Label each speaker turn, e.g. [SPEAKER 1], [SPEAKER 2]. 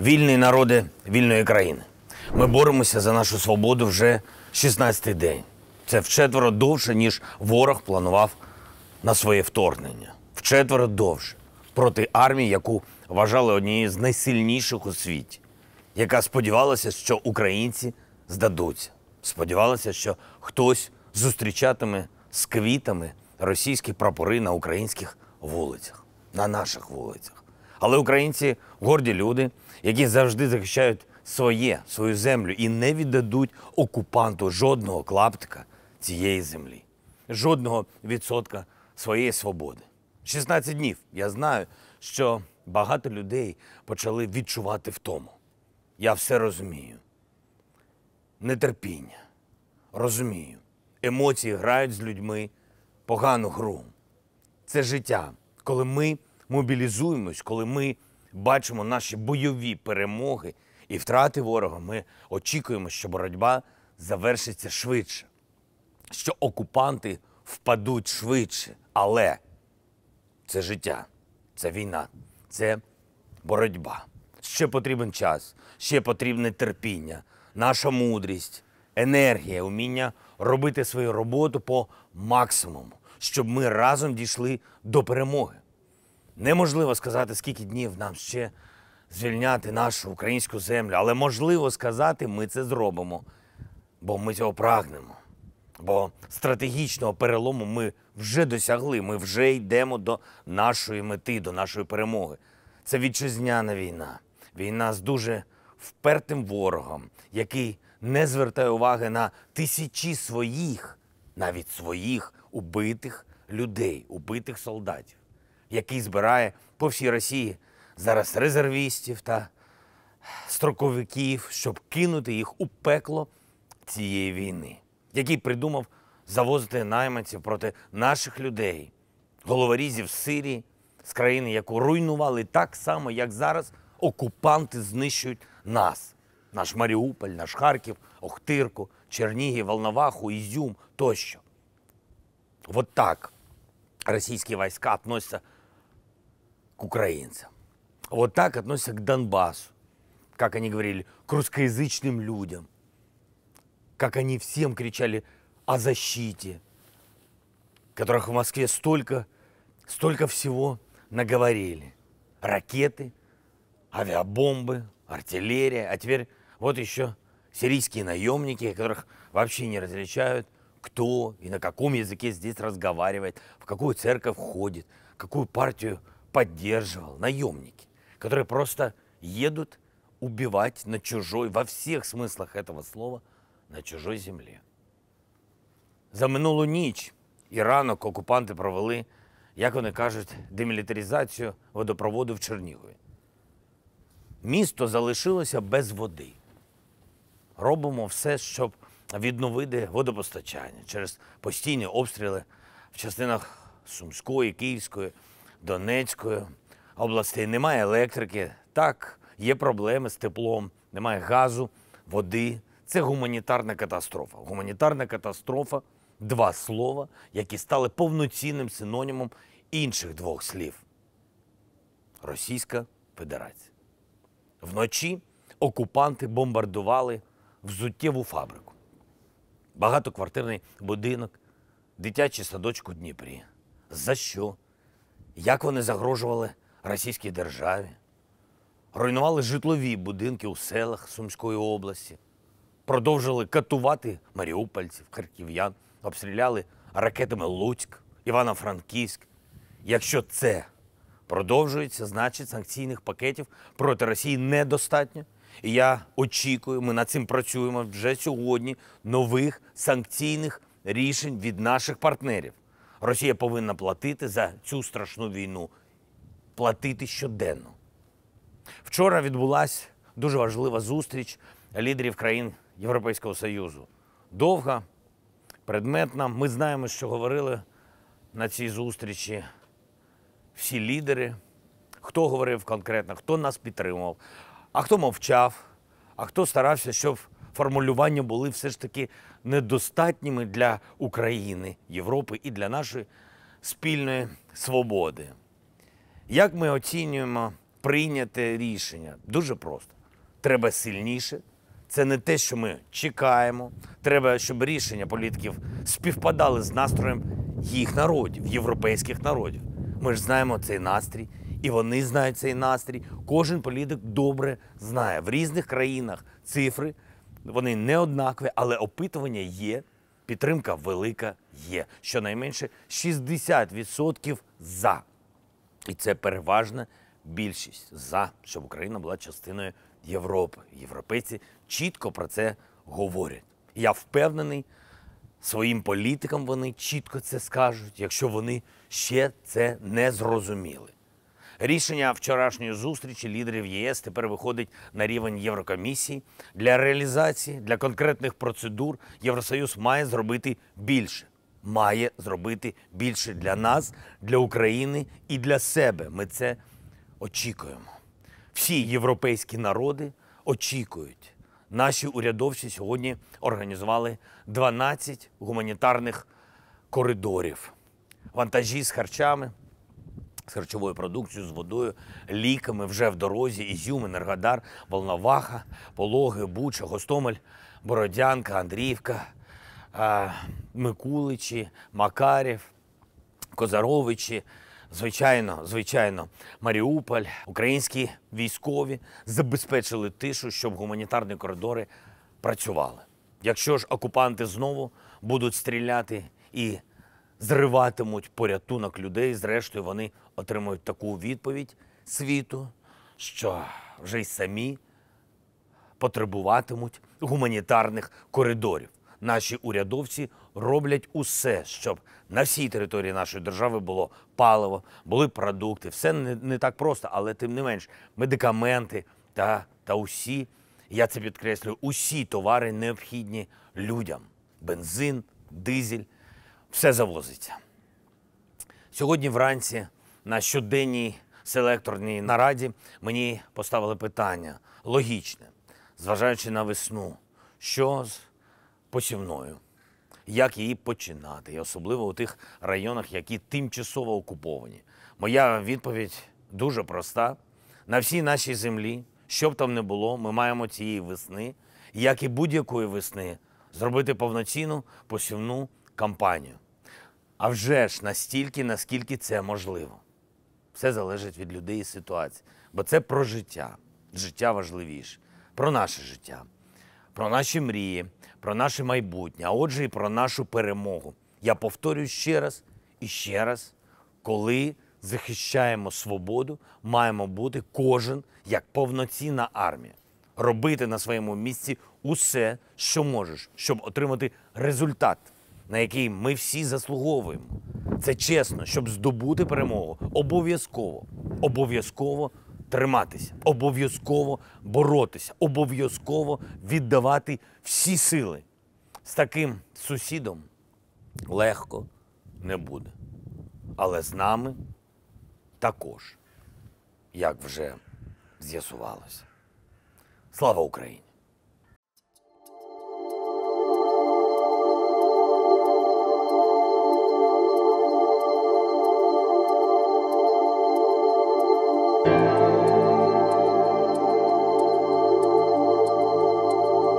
[SPEAKER 1] Вільні народи вільної країни. Ми боремося за нашу свободу вже 16-й день. Це вчетверо довше, ніж ворог планував на своє вторгнення. Вчетверо довше проти армії, яку вважали однією з найсильніших у світі, яка сподівалася, що українці здадуться. Сподівалася, що хтось зустрічатиме з квітами російські прапори на українських вулицях, на наших вулицях. Але українці горді люди, які завжди захищають своє, свою землю і не віддадуть окупанту жодного клаптика цієї землі, жодного відсотка своєї свободи. 16 днів. Я знаю, що багато людей почали відчувати втому. Я все розумію. Нетерпіння. Розумію. Емоції грають з людьми погану гру. Це життя, коли ми мобілізуємось, коли ми бачимо наші бойові перемоги і втрати ворога, ми очікуємо, що боротьба завершиться швидше, що окупанти впадуть швидше. Але це життя, це війна, це боротьба. Ще потрібен час, ще потрібне терпіння, наша мудрість, енергія, уміння робити свою роботу по максимуму, щоб ми разом дійшли до перемоги. Неможливо сказати, скільки днів нам ще звільняти нашу українську землю, але можливо сказати, ми це зробимо, бо ми цього прагнемо. Бо стратегічного перелому ми вже досягли, ми вже йдемо до нашої мети, до нашої перемоги. Це вітчизняна війна. Війна з дуже впертим ворогом, який не звертає уваги на тисячі своїх, навіть своїх убитих людей, убитих солдатів, який збирає по всій Росії зараз резервістів та строковиків, щоб кинути їх у пекло цієї війни, який придумав завозити найманців проти наших людей, головорізів Сирії, з країни, яку руйнували так само, як зараз окупанти знищують нас. Наш Маріуполь, наш Харків, Охтирку, Чернігів, Волноваху, Ізюм тощо. Вот так российские войска относятся к украинцам. Вот так относятся к Донбассу. Как они говорили, к русскоязычным людям. Как они всем кричали о защите. Которых в Москве столько, столько всего наговорили. Ракеты, авиабомбы, артиллерия. А теперь вот еще сирийские наемники, которых вообще не различают, кто и на каком языке здесь разговаривает, в какую церковь ходит, какую партию поддерживал. Наемники, которые просто едут убивать на чужой, во всех смыслах этого слова, на чужой землі. За минулу ніч і ранок окупанти провели, як вони кажуть, демілітаризацію водопроводу в Чернігові. Місто залишилося без води. Робимо все, щоб відновити водопостачання через постійні обстріли в частинах Сумської, Київської, Донецької областей. Немає електрики. Так, є проблеми з теплом, немає газу, води. Це гуманітарна катастрофа. Гуманітарна катастрофа два слова, які стали повноцінним синонімом інших двох слів. Російська Федерація. Вночі окупанти бомбардували взуттєву фабрику, багатоквартирний будинок, дитячий садочок у Дніпрі. За що? Як вони загрожували російській державі? Руйнували житлові будинки у селах Сумської області, продовжили катувати маріупольців, харків'ян, обстріляли ракетами Луцьк, Івано-Франківськ. Якщо це продовжується, значить санкційних пакетів проти Росії недостатньо. І я очікую, ми над цим працюємо вже сьогодні. Нових санкційних рішень від наших партнерів. Росія повинна платити за цю страшну війну, платити щоденно. Вчора відбулася дуже важлива зустріч лідерів країн Європейського Союзу. Довга, предметна. Ми знаємо, що говорили на цій зустрічі всі лідери, хто говорив конкретно, хто нас підтримував, а хто мовчав, а хто старався, щоб формулювання були все ж таки недостатніми для України, Європи і для нашої спільної свободи. Як ми оцінюємо прийняте рішення дуже просто. Треба сильніше. Це не те, що ми чекаємо. Треба, щоб рішення політиків співпадали з настроєм їх народів, європейських народів. Ми ж знаємо цей настрій, і вони знають цей настрій. Кожен політик добре знає. В різних країнах цифри вони не однакові, але опитування є. Підтримка велика є. Щонайменше 60% за. І це переважна більшість за, щоб Україна була частиною Європи. Європейці чітко про це говорять. Я впевнений, своїм політикам вони чітко це скажуть, якщо вони ще це не зрозуміли. Рішення вчорашньої зустрічі лідерів ЄС тепер виходить на рівень Єврокомісії. Для реалізації, для конкретних процедур Євросоюз має зробити більше. Має зробити більше для нас, для України і для себе. Ми це очікуємо. Всі європейські народи очікують. Наші урядовці сьогодні організували 12 гуманітарних коридорів. Вантажі з харчами, з харчовою продукцією, з водою, ліками вже в дорозі, Ізюм, Енергодар, Волноваха, Пологи, Буча, Гостомель, Бородянка, Андріївка, Микуличі, Макарів, Козаровичі. Звичайно, звичайно, Маріуполь, українські військові забезпечили тишу, щоб гуманітарні коридори працювали. Якщо ж окупанти знову будуть стріляти і зриватимуть порятунок людей, зрештою вони отримують таку відповідь світу, що вже й самі потребуватимуть гуманітарних коридорів. Наші урядовці роблять усе, щоб на всій території нашої держави було паливо, були продукти. Все не, не так просто, але тим не менш, медикаменти та, та усі, я це підкреслюю, усі товари необхідні людям: бензин, дизель, все завозиться. Сьогодні вранці на щоденній селекторній нараді мені поставили питання логічне, зважаючи на весну, що з посівною, як її починати, і особливо у тих районах, які тимчасово окуповані. Моя відповідь дуже проста: на всій нашій землі, що б там не було, ми маємо цієї весни, як і будь-якої весни, зробити повноцінну посівну кампанію. А вже ж настільки, наскільки це можливо. Все залежить від людей і ситуації. Бо це про життя. Життя важливіше, про наше життя, про наші мрії, про наше майбутнє, а отже, і про нашу перемогу. Я повторюю ще раз і ще раз, коли захищаємо свободу, маємо бути кожен як повноцінна армія, робити на своєму місці усе, що можеш, щоб отримати результат на який ми всі заслуговуємо. Це чесно, щоб здобути перемогу. Обов'язково, обов'язково триматися, обов'язково боротися, обов'язково віддавати всі сили. З таким сусідом легко не буде. Але з нами також, як вже з'ясувалося. Слава Україні!